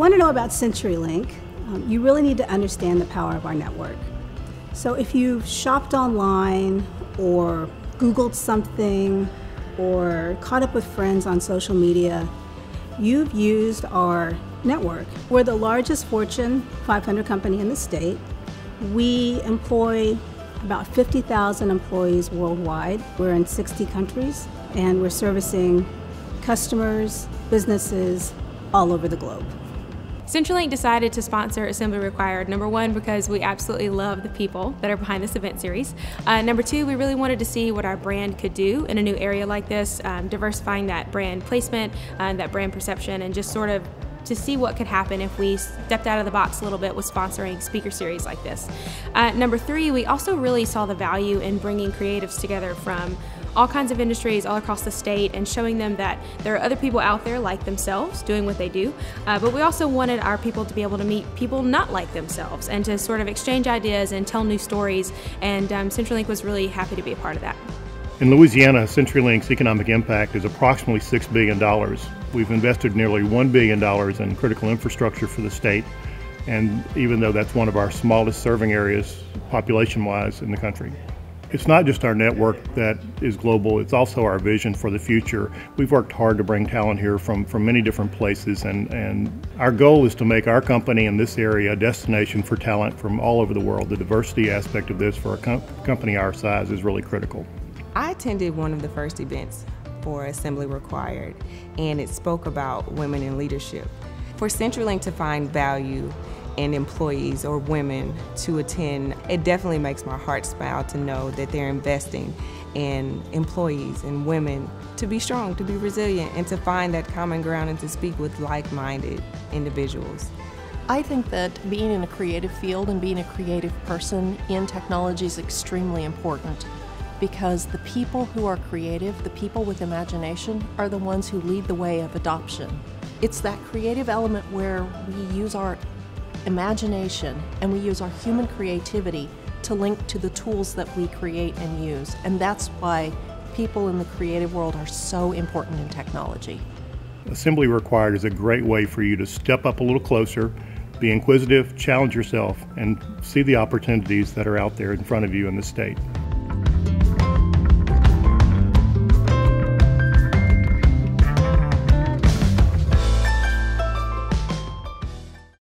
want to know about CenturyLink, um, you really need to understand the power of our network. So if you've shopped online or Googled something or caught up with friends on social media, you've used our network. We're the largest Fortune 500 company in the state. We employ about 50,000 employees worldwide. We're in 60 countries and we're servicing customers, businesses all over the globe. CenturyLink decided to sponsor Assembly Required, number one, because we absolutely love the people that are behind this event series. Uh, number two, we really wanted to see what our brand could do in a new area like this, um, diversifying that brand placement, uh, that brand perception, and just sort of to see what could happen if we stepped out of the box a little bit with sponsoring speaker series like this. Uh, number three, we also really saw the value in bringing creatives together from all kinds of industries all across the state and showing them that there are other people out there like themselves doing what they do. Uh, but we also wanted our people to be able to meet people not like themselves and to sort of exchange ideas and tell new stories. And um, CenturyLink was really happy to be a part of that. In Louisiana, CenturyLink's economic impact is approximately $6 billion. We've invested nearly $1 billion in critical infrastructure for the state, and even though that's one of our smallest serving areas population wise in the country. It's not just our network that is global, it's also our vision for the future. We've worked hard to bring talent here from, from many different places, and, and our goal is to make our company in this area a destination for talent from all over the world. The diversity aspect of this for a com company our size is really critical. I attended one of the first events for Assembly Required, and it spoke about women in leadership. For CenturyLink to find value in employees or women to attend, it definitely makes my heart smile to know that they're investing in employees and women to be strong, to be resilient, and to find that common ground and to speak with like-minded individuals. I think that being in a creative field and being a creative person in technology is extremely important because the people who are creative, the people with imagination, are the ones who lead the way of adoption. It's that creative element where we use our imagination and we use our human creativity to link to the tools that we create and use. And that's why people in the creative world are so important in technology. Assembly Required is a great way for you to step up a little closer, be inquisitive, challenge yourself, and see the opportunities that are out there in front of you in the state.